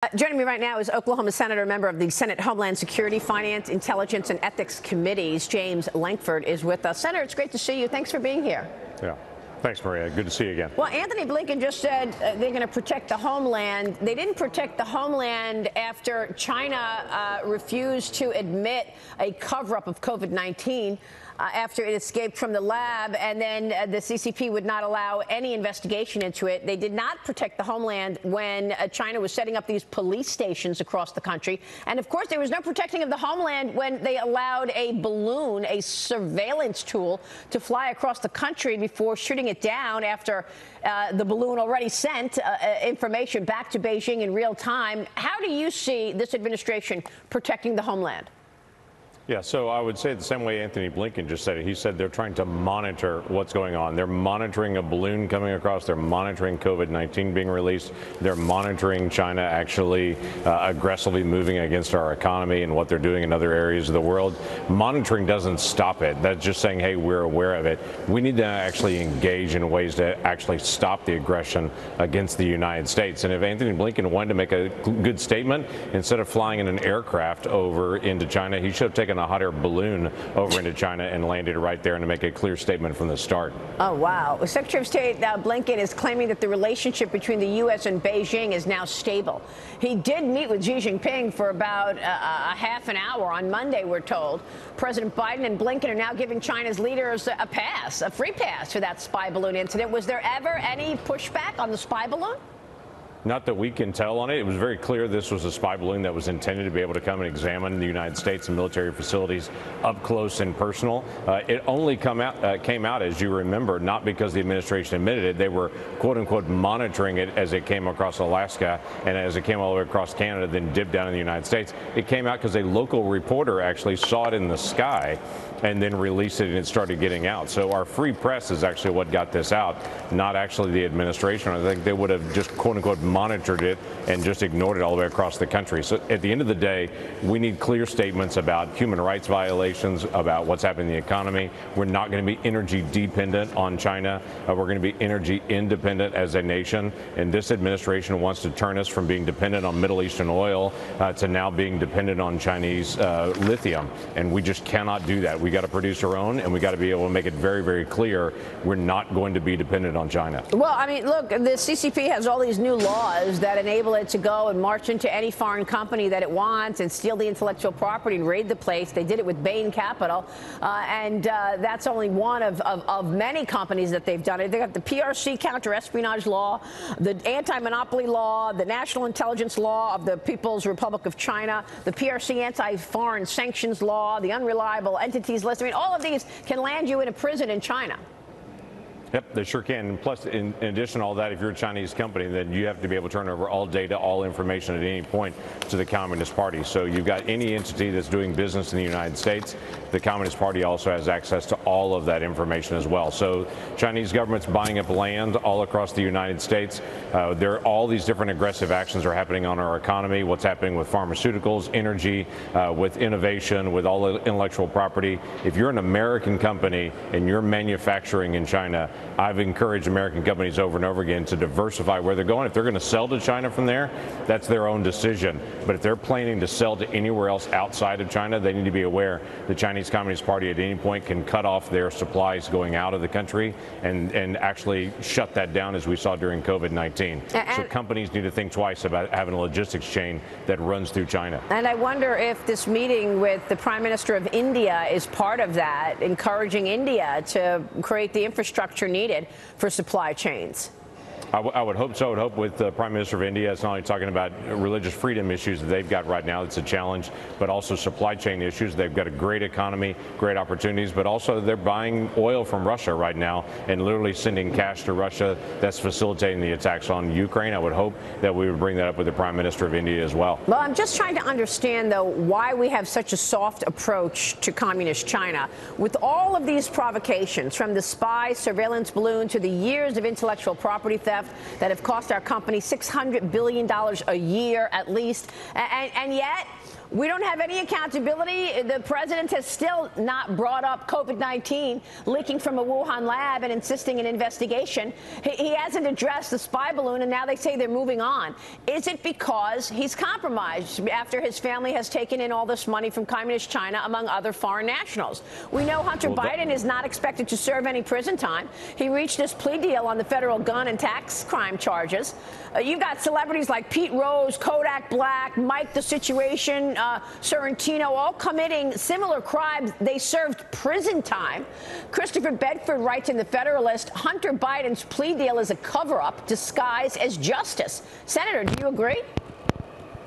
Uh, joining me right now is Oklahoma Senator, member of the Senate Homeland Security, Finance, Intelligence, and Ethics Committees. James Lankford is with us. Senator, it's great to see you. Thanks for being here. Yeah. Thanks, Maria. Good to see you again. Well, Antony Blinken just said uh, they're going to protect the homeland. They didn't protect the homeland after China uh, refused to admit a cover up of COVID 19 uh, after it escaped from the lab, and then uh, the CCP would not allow any investigation into it. They did not protect the homeland when uh, China was setting up these police stations across the country. And of course, there was no protecting of the homeland when they allowed a balloon, a surveillance tool, to fly across the country before shooting it down after uh, the balloon already sent uh, information back to Beijing in real time. How do you see this administration protecting the homeland? Yeah, so I would say the same way Antony Blinken just said it. He said they're trying to monitor what's going on. They're monitoring a balloon coming across. They're monitoring COVID 19 being released. They're monitoring China actually uh, aggressively moving against our economy and what they're doing in other areas of the world. Monitoring doesn't stop it. That's just saying, hey, we're aware of it. We need to actually engage in ways to actually stop the aggression against the United States. And if Antony Blinken wanted to make a good statement, instead of flying in an aircraft over into China, he should have taken a hot air balloon over into China and landed right there and to make a clear statement from the start. Oh, wow. Secretary of State uh, Blinken is claiming that the relationship between the U.S. and Beijing is now stable. He did meet with Xi Jinping for about uh, a half an hour on Monday, we're told. President Biden and Blinken are now giving China's leaders a pass, a free pass for that spy balloon incident. Was there ever any pushback on the spy balloon? Not that we can tell on it. It was very clear this was a spy balloon that was intended to be able to come and examine the United States and military facilities up close and personal. Uh, it only come out, uh, came out, as you remember, not because the administration admitted it. They were, quote unquote, monitoring it as it came across Alaska and as it came all the way across Canada, then dipped down in the United States. It came out because a local reporter actually saw it in the sky and then released it and it started getting out. So our free press is actually what got this out, not actually the administration. I think they would have just, quote unquote, monitored it and just ignored it all the way across the country. So at the end of the day, we need clear statements about human rights violations, about what's happening in the economy. We're not going to be energy dependent on China. Uh, we're going to be energy independent as a nation. And this administration wants to turn us from being dependent on Middle Eastern oil uh, to now being dependent on Chinese uh, lithium. And we just cannot do that. We got to produce our own, and we got to be able to make it very, very clear we're not going to be dependent on China. Well, I mean, look, the CCP has all these new laws laws that enable it to go and march into any foreign company that it wants and steal the intellectual property and raid the place. They did it with Bain Capital. Uh, and uh, that's only one of, of, of, many companies that they've done it. They have the PRC counter espionage law, the anti monopoly law, the national intelligence law of the People's Republic of China, the PRC anti foreign sanctions law, the unreliable entities list. I mean, all of these can land you in a prison in China. Yep, they sure can. And Plus, in, in, addition to all that, if you're a Chinese company, then you have to be able to turn over all data, all information at any point to the Communist Party. So you've got any entity that's doing business in the United States, the Communist Party also has access to all of that information as well. So Chinese government's buying up land all across the United States. Uh, there, all these different aggressive actions are happening on our economy. What's happening with pharmaceuticals, energy, uh, with innovation, with all the intellectual property. If you're an American company and you're manufacturing in China, I've encouraged American companies over and over again to diversify where they're going. If they're going to sell to China from there, that's their own decision. But if they're planning to sell to anywhere else outside of China, they need to be aware the Chinese Communist Party at any point can cut off their supplies going out of the country and, and actually shut that down as we saw during COVID-19. Uh, so uh, companies need to think twice about having a logistics chain that runs through China. And I wonder if this meeting with the Prime Minister of India is part of that, encouraging India to create the infrastructure needed for supply chains. I, would hope so. I would hope with the Prime Minister of India, it's not only talking about religious freedom issues that they've got right now, it's a challenge, but also supply chain issues. They've got a great economy, great opportunities, but also they're buying oil from Russia right now and literally sending cash to Russia. That's facilitating the attacks on Ukraine. I would hope that we would bring that up with the Prime Minister of India as well. Well, I'm just trying to understand, though, why we have such a soft approach to communist China. With all of these provocations, from the spy surveillance balloon to the years of intellectual property theft, theft that have cost our company $600 billion a year at least. And, and yet, We don't have any accountability. The president has still not brought up COVID 19 leaking from a Wuhan lab and insisting an investigation. He, hasn't addressed the spy balloon, and now they say they're moving on. Is it because he's compromised after his family has taken in all this money from Communist China, among other foreign nationals? We know Hunter Well, Biden is not expected to serve any prison time. He reached this plea deal on the federal gun and tax crime charges. Uh, you've got celebrities like Pete Rose, Kodak Black, Mike the Situation, uh, Sorrentino, all committing similar crimes. They served prison time. Christopher Bedford writes in the Federalist Hunter Biden's plea deal is a cover up disguised as justice. Senator, do you agree?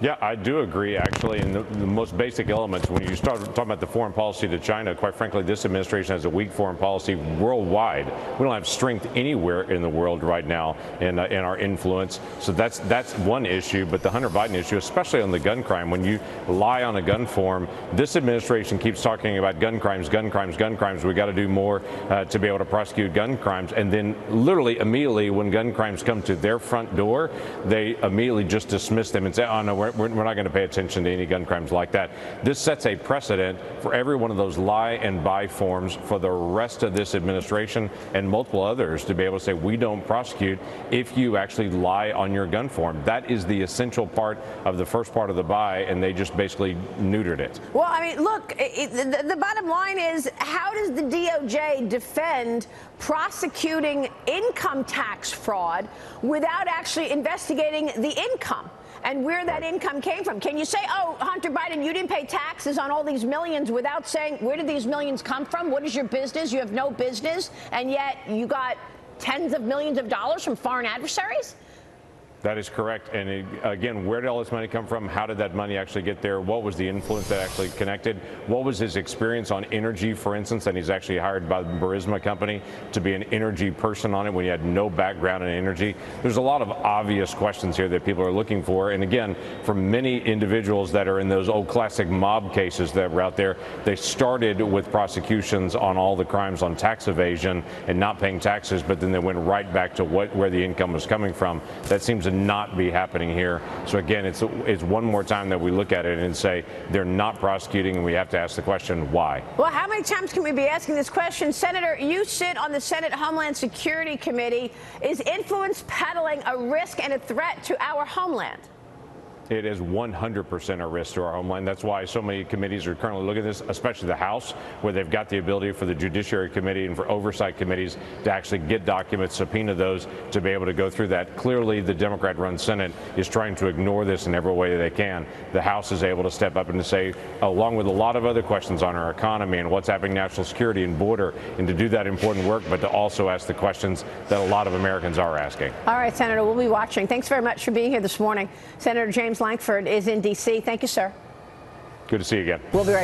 Yeah, I do agree, actually. in the, the most basic elements, when you start talking about the foreign policy to China, quite frankly, this administration has a weak foreign policy worldwide. We don't have strength anywhere in the world right now in, uh, in our influence. So that's that's one issue. But the Hunter Biden issue, especially on the gun crime, when you lie on a gun form, this administration keeps talking about gun crimes, gun crimes, gun crimes. We got to do more uh, to be able to prosecute gun crimes. And then, literally, immediately, when gun crimes come to their front door, they immediately just dismiss them and say, oh, no, we're, we're we're not going to pay attention to any gun crimes like that. This sets a precedent for every one of those lie and buy forms for the rest of this administration and multiple others to be able to say, we don't prosecute if you actually lie on your gun form. That is the essential part of the first part of the buy, and they just basically neutered it. Well, I mean, look, it, the, the bottom line is how does the DOJ defend prosecuting income tax fraud without actually investigating the income? And where that income came from. Can you say, oh, Hunter Biden, you didn't pay taxes on all these millions without saying, where did these millions come from? What is your business? You have no business, and yet you got tens of millions of dollars from foreign adversaries? That is correct. And it, again, where did all this money come from? How did that money actually get there? What was the influence that actually connected? What was his experience on energy, for instance? And he's actually hired by the Burisma company to be an energy person on it when he had no background in energy. There's a lot of obvious questions here that people are looking for. And again, for many individuals that are in those old classic mob cases that were out there, they started with prosecutions on all the crimes on tax evasion and not paying taxes, but then they went right back to what where the income was coming from. That seems not be happening here. So again, it's it's one more time that we look at it and say they're not prosecuting, and we have to ask the question why. Well, how many times can we be asking this question? Senator, you sit on the Senate Homeland Security Committee. Is influence peddling a risk and a threat to our homeland? It is 100% a risk to our homeland. That's why so many committees are currently looking at this, especially the House, where they've got the ability for the Judiciary Committee and for oversight committees to actually get documents, subpoena those, to be able to go through that. Clearly, the Democrat run Senate is trying to ignore this in every way they can. The House is able to step up and to say, along with a lot of other questions on our economy and what's happening national security and border, and to do that important work, but to also ask the questions that a lot of Americans are asking. All right, Senator, we'll be watching. Thanks very much for being here this morning. Senator James Lankford is in D.C. Thank you, sir. Good to see you again. We'll be right